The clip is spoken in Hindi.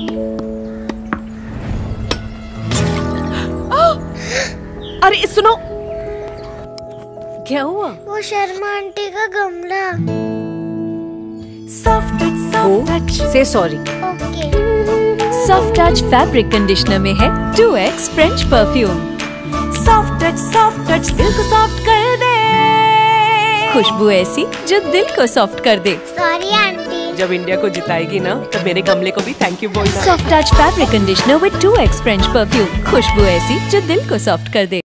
अरे सुनो। क्या हुआ? वो शर्मा आंटी का गमला। सॉफ्ट टच सॉफ्ट टच से sorry soft touch fabric conditioner में है 2x French perfume soft touch soft touch दिल को सॉफ्ट कर दे। खुशबू ऐसी जो दिल को सॉफ्ट कर दे। सॉरी जब इंडिया को जिताएगी ना तो मेरे गमले को भी थैंक यू बोलना। Soft touch fabric conditioner with 2x French perfume खुशबू ऐसी जो दिल को सॉफ्ट कर दे।